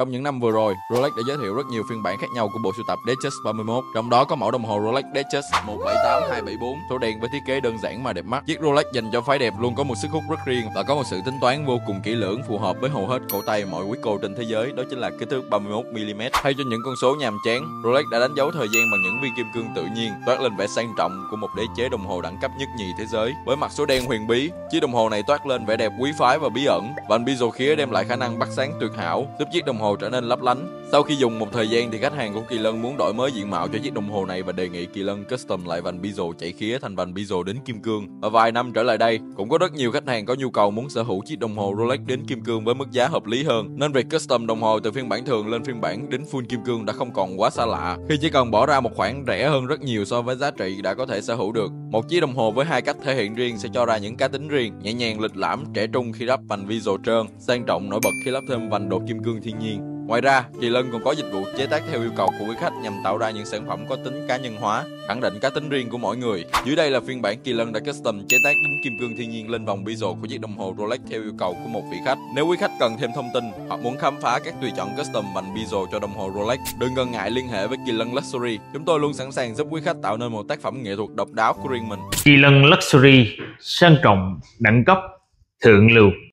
Trong những năm vừa rồi, Rolex đã giới thiệu rất nhiều phiên bản khác nhau của bộ sưu tập Datejust 31, trong đó có mẫu đồng hồ Rolex Datejust 178274, số đèn với thiết kế đơn giản mà đẹp mắt. Chiếc Rolex dành cho phái đẹp luôn có một sức hút rất riêng và có một sự tính toán vô cùng kỹ lưỡng phù hợp với hầu hết cổ tay mọi quý cô trên thế giới, đó chính là kích thước 31 mm. Thay cho những con số nhàm chán, Rolex đã đánh dấu thời gian bằng những viên kim cương tự nhiên, toát lên vẻ sang trọng của một đế chế đồng hồ đẳng cấp nhất nhì thế giới. Với mặt số đen huyền bí, chiếc đồng hồ này toát lên vẻ đẹp quý phái và bí ẩn. Vành bezel khía đem lại khả năng bắt sáng tuyệt hảo, giúp chiếc đồng hồ trở nên lấp lánh. Sau khi dùng một thời gian thì khách hàng của Kỳ Lân muốn đổi mới diện mạo cho chiếc đồng hồ này và đề nghị Kỳ Lân custom lại vành bezel chảy khía thành vành bezel đến kim cương. Và vài năm trở lại đây, cũng có rất nhiều khách hàng có nhu cầu muốn sở hữu chiếc đồng hồ Rolex đến kim cương với mức giá hợp lý hơn. Nên việc custom đồng hồ từ phiên bản thường lên phiên bản đến full kim cương đã không còn quá xa lạ, khi chỉ cần bỏ ra một khoản rẻ hơn rất nhiều so với giá trị đã có thể sở hữu được. Một chiếc đồng hồ với hai cách thể hiện riêng sẽ cho ra những cá tính riêng, nhẹ nhàng lịch lãm, trẻ trung khi lắp vành bezel trơn, sang trọng nổi bật khi lắp thêm vành đột kim cương thiên nhiên. Ngoài ra, Kỳ Lân còn có dịch vụ chế tác theo yêu cầu của quý khách nhằm tạo ra những sản phẩm có tính cá nhân hóa, khẳng định cá tính riêng của mỗi người. Dưới đây là phiên bản Kỳ Lân đã custom chế tác đính kim cương thiên nhiên lên vòng bezel của chiếc đồng hồ Rolex theo yêu cầu của một vị khách. Nếu quý khách cần thêm thông tin hoặc muốn khám phá các tùy chọn custom vành bezel cho đồng hồ Rolex, đừng ngần ngại liên hệ với Kỳ Lân Luxury. Chúng tôi luôn sẵn sàng giúp quý khách tạo nên một tác phẩm nghệ thuật độc đáo của riêng mình. Kỳ lân Luxury sang trọng, đẳng cấp, thượng lưu